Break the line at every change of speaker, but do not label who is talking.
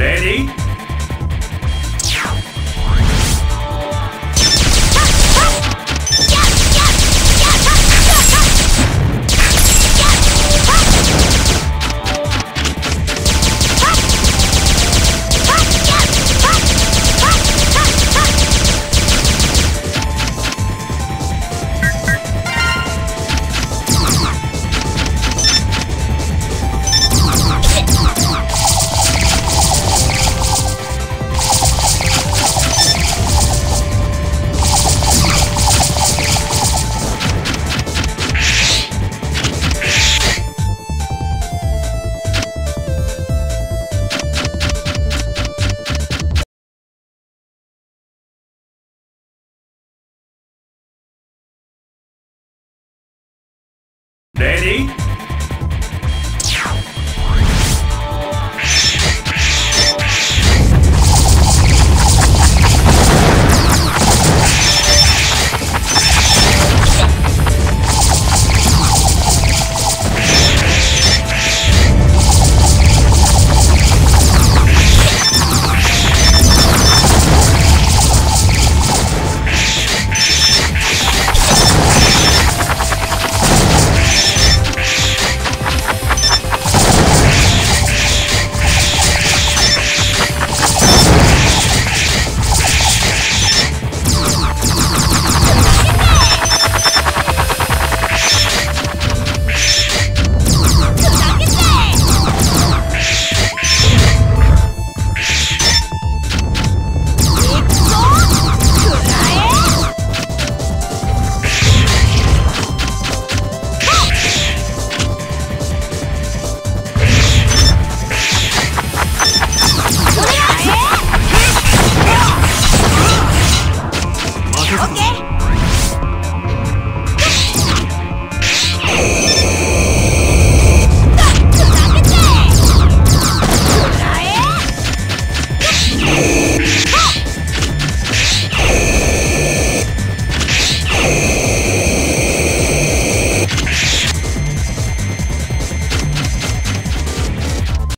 Ready? Ready?